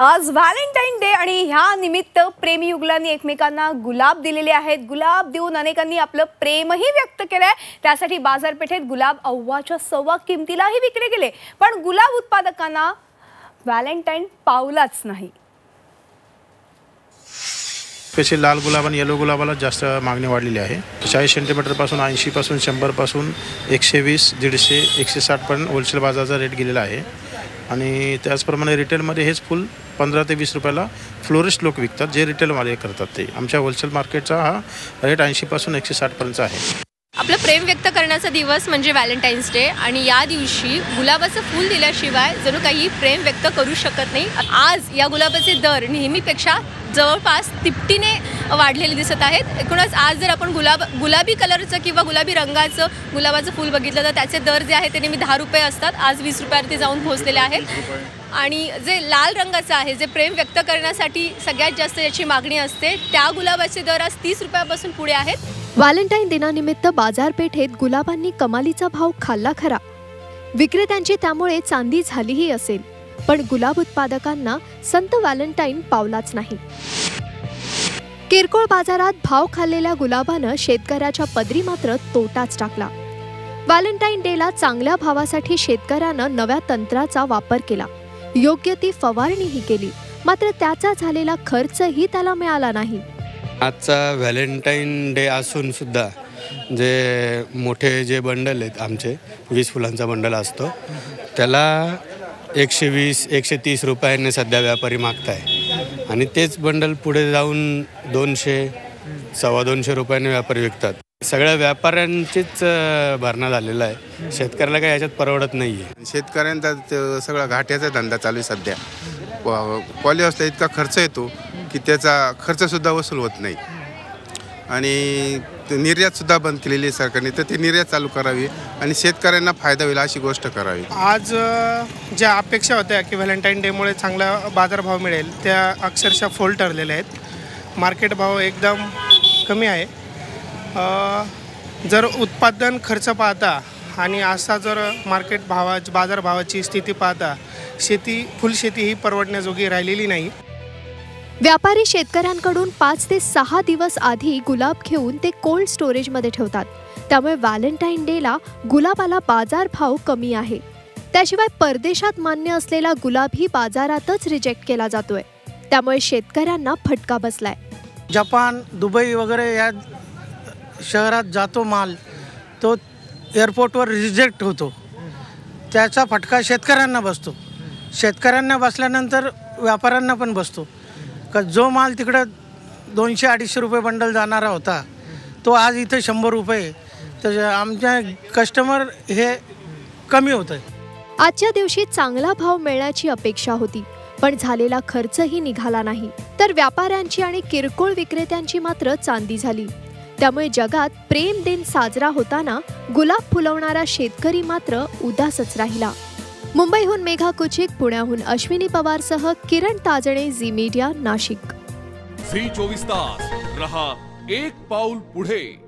आज Valentine day आणि ह्या निमित्त प्रेमी युगलांनी एकमेकांना गुलाब दिलेले आहेत. गुलाब देऊन अनेकांनी आपलं प्रेमही व्यक्त केलंय. त्यासाठी बाजारपेठेत गुलाब अव्वाच्या सव्वा किमतीलाही विकले गेले पण गुलाब उत्पादकांना व्हॅलेंटाईन पावलाच नाही. स्पेशल लाल गुलाब आणि येलो गुलाबाला जास्त मागणी वाढलेली आहे. चाळीस सेंटीमीटरपासून ऐंशीपासून शंभरपासून एकशे वीस दीडशे एकशे साठपर्यंत होलसेल बाजाराचा रेट गेलेला आहे. आणि त्याचप्रमाणे रिटेलमध्ये हेच फुल पंधरा ते वीस रुपयाला फ्लोरिस्ट लोक विकतात जे रिटेलवाले करतात ते. आमच्या होलसेल मार्केटचा हा रेट ऐंशीपासून एकशे साठपर्यंत आहे. आपलं प्रेम व्यक्त करण्याचा दिवस म्हणजे व्हॅलेंटाईन्स डे. आणि या दिवशी गुलाबाचं फूल दिल्याशिवाय जणू काही प्रेम व्यक्त करू शकत नाही. आज या गुलाबाचे दर नेहमीपेक्षा जवळपास तिपटीने वाढलेले दिसत आहेत. एकूणच आज जर आपण गुलाब गुलाबी कलरचं किंवा गुलाबी रंगाचं गुलाबाचं फूल बघितलं तर त्याचे दर जे आहेत ते नेहमी दहा रुपये असतात. आज वीस रुपयावरती जाऊन पोहोचलेले आहेत. आणि जे लाल रंगाचं आहे जे प्रेम व्यक्त करण्यासाठी सगळ्यात जास्त याची मागणी असते त्या गुलाबाचे दर आज तीस रुपयापासून पुढे आहेत. व्हॅलेंटाईन दिनानिमित्त बाजारपेठेत गुलाबांनी कमालीचा भाव खाल्ला खरा. विक्रेत्यांची त्यामुळे चांदी झालीही असेल पण गुलाब उत्पादकांना संत व्हॅलेंटाईन पावलाच नाही. किरकोळ बाजारात भाव खाल्लेल्या गुलाबानं शेतकऱ्याच्या पदरी मात्र तोटाच टाकला. व्हॅलेंटाईन डेला चांगल्या भावासाठी शेतकऱ्यानं नव्या तंत्राचा वापर केला. योग्य ती फवारणीही केली मात्र त्याचा झालेला खर्चही त्याला मिळाला नाही. आजचा व्हॅलेंटाईन डे असून सुद्धा जे मोठे जे बंडल आहेत आमचे वीस फुलांचा बंडल असतो त्याला एकशे वीस एकशे तीस रुपयांनी सध्या व्यापारी मागताय. आणि तेच बंडल पुढे जाऊन दोनशे सव्वा दोनशे रुपयाने व्यापारी विकतात. सगळ्या व्यापाऱ्यांचीच भरणा झालेला आहे. शेतकऱ्याला काही याच्यात परवडत नाही आहे शेतकऱ्यांचा सगळा घाट्याचा धंदा चालू आहे सध्या. पॉलिहाऊसला इतका खर्च येतो की त्याचा खर्चसुद्धा वसूल होत नाही. आणि निर्यातसुद्धा बंद केलेली आहे सरकारने तर ती निर्यात चालू करावी आणि शेतकऱ्यांना फायदा होईल अशी गोष्ट करावी. आज ज्या अपेक्षा होत्या की व्हॅलेंटाईन डेमुळे चांगला बाजारभाव मिळेल त्या अक्षरशः फोल ठरलेल्या आहेत. मार्केट भाव एकदम कमी आहे. जर उत्पादन खर्च पाहता आणि असा जर मार्केट भावा बाजारभावाची स्थिती पाहता शेती फुलशेती ही परवडण्याजोगी राहिलेली नाही. व्यापारी शेतकऱ्यांकडून पाच ते सहा दिवस आधी गुलाब घेऊन ते कोल्ड स्टोरेजमध्ये ठेवतात. त्यामुळे व्हॅलेंटाईन डेला गुलाबाला बाजारभाव कमी आहे. त्याशिवाय परदेशात मान्य असलेला गुलाबही बाजारातच रिजेक्ट केला जातोय. त्यामुळे शेतकऱ्यांना फटका बसलाय. जपान दुबई वगैरे या शहरात जातो माल तो एअरपोर्टवर रिजेक्ट होतो. त्याचा फटका शेतकऱ्यांना बसतो. शेतकऱ्यांना बसल्यानंतर व्यापाऱ्यांना पण बसतो. का जो माल तिकडं दोनशे अडीचशे रुपये बंडल जाणारा होता तो आज इथं शंभर रुपये तर आमच्या कस्टमर हे कमी होतं आहे आजच्या दिवशी चांगला भाव मिळण्याची अपेक्षा होती पण झालेला खर्चही निघाला नाही. तर व्यापाऱ्यांची आणि किरकोळ विक्रेत्यांची मात्र चांदी झाली. त्यामुळे जगात प्रेम दिन साजरा होताना गुलाब फुलवणारा शेतकरी मात्र उदासच राहिला. मुंबईहून मेघा कुचिक पुण्याहून अश्विनी पवारसह किरण ताजणे झी मीडिया नाशिक. झी चोवीस तास. रहा एक पाऊल पुढे.